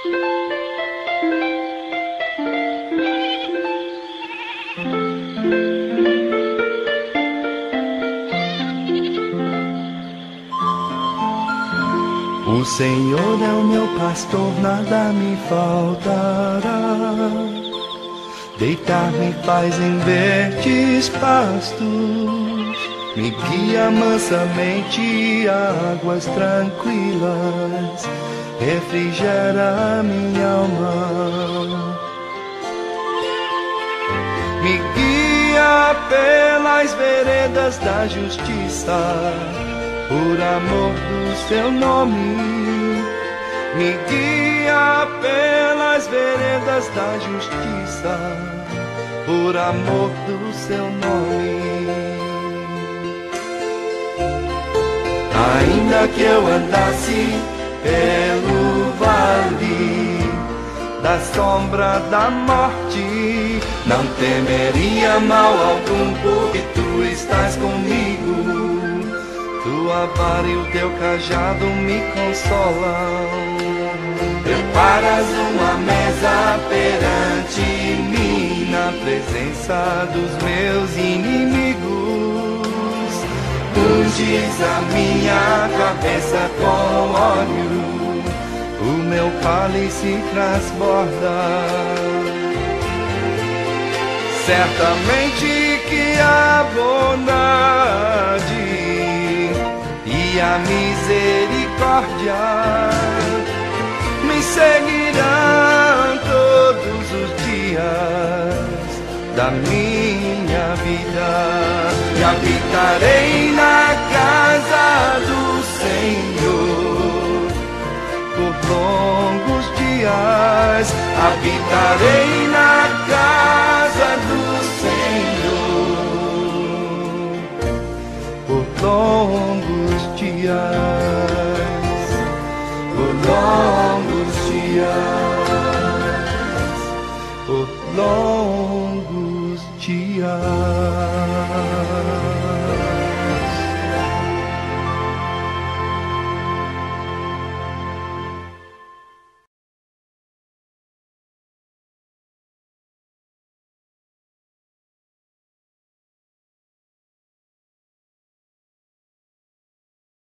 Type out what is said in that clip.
O Senhor é o meu pastor, nada me faltará. Deitar-me faz em verdes pastos me guia mansamente a águas tranquilas, refrigera minha alma. Me guia pelas veredas da justiça, por amor do seu nome. Me guia pelas veredas da justiça, por amor do seu nome. Ainda que eu andasse pelo vale da sombra da morte, não temeria mal algum, porque tu estás comigo. Tua vara e o teu cajado me consolam. Preparas uma mesa perante mim na presença dos meus inimigos. Unges a minha cabeça com óleo, o meu cálice transborda. Certamente que a bondade e a misericórdia me seguirão todos os dias da minha vida e habitarei na casa do Senhor por longos dias. Habitarei na casa do Senhor por longos dias, por longos dias, por longos dias.